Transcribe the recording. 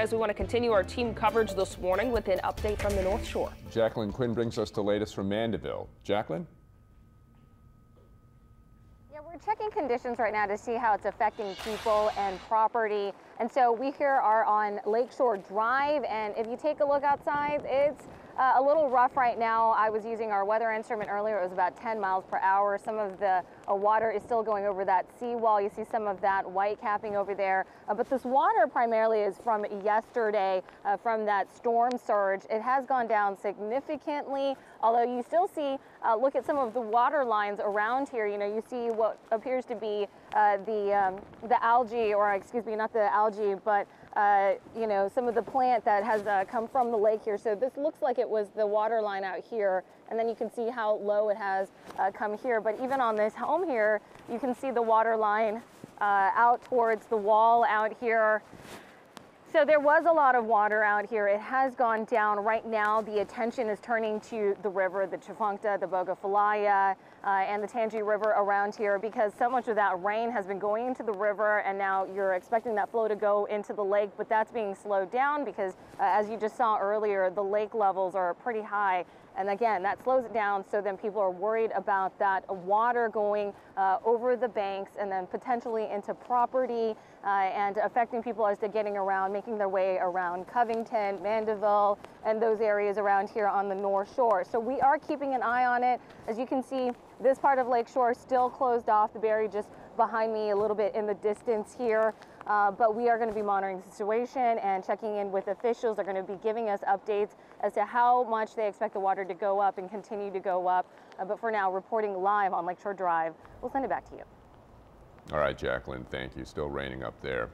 Guys, we want to continue our team coverage this morning with an update from the North Shore. Jacqueline Quinn brings us the latest from Mandeville. Jacqueline? Yeah, we're checking conditions right now to see how it's affecting people and property. And so we here are on Lakeshore Drive, and if you take a look outside, it's uh, a little rough right now. I was using our weather instrument earlier. It was about 10 miles per hour. Some of the uh, water is still going over that seawall. You see some of that white capping over there. Uh, but this water primarily is from yesterday, uh, from that storm surge. It has gone down significantly, although you still see, uh, look at some of the water lines around here. You know, you see what appears to be uh, the, um, the algae, or excuse me, not the algae, but uh, you know, some of the plant that has uh, come from the lake here. So this looks like it was the water line out here, and then you can see how low it has uh, come here. But even on this home here, you can see the water line uh, out towards the wall out here. So there was a lot of water out here. It has gone down. Right now, the attention is turning to the river, the Tchefuncte, the Bogue Falaya, uh, and the Tangi River around here because so much of that rain has been going into the river and now you're expecting that flow to go into the lake, but that's being slowed down because uh, as you just saw earlier, the lake levels are pretty high. And again, that slows it down so then people are worried about that water going uh, over the banks and then potentially into property uh, and affecting people as they're getting around, making their way around Covington, Mandeville, and those areas around here on the North Shore. So we are keeping an eye on it. As you can see, this part of Lakeshore is still closed off. The Barry just behind me a little bit in the distance here. Uh, but we are going to be monitoring the situation and checking in with officials. They're going to be giving us updates as to how much they expect the water to go up and continue to go up. Uh, but for now, reporting live on Lakeshore Drive, we'll send it back to you. All right, Jacqueline, thank you. Still raining up there.